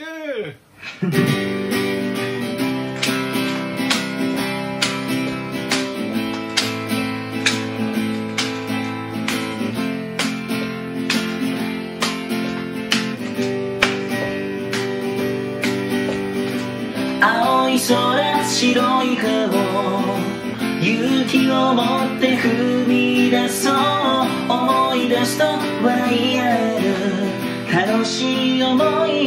青い空白い顔。勇気を持って踏み出そう。思い出すと湧い上がる。楽しい思い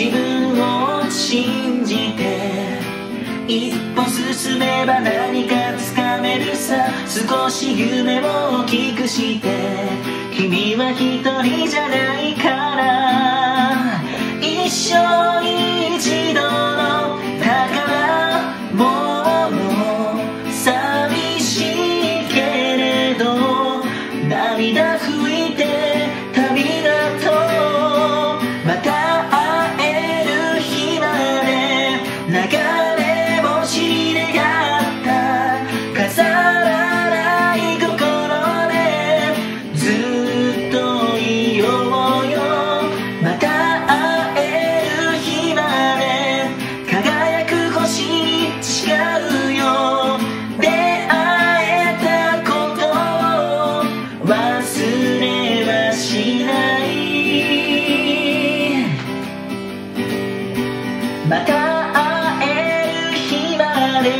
自分を信じて一歩進めば何か掴めるさ少し夢を大きくして君は一人じゃないから一生に一度の宝物寂しいけれど涙また会える日まで。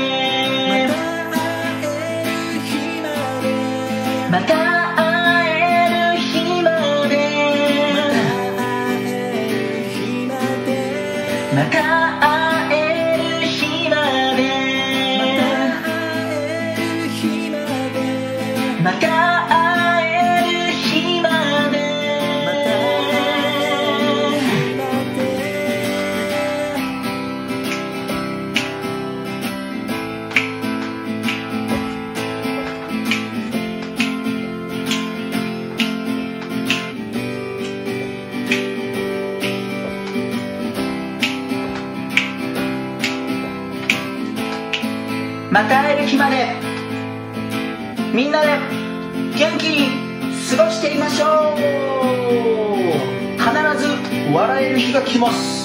また会える日まで。また会える日まで。また会えまた会える日まで。みんなで元気に過ごしていましょう。必ず笑える日が来ます。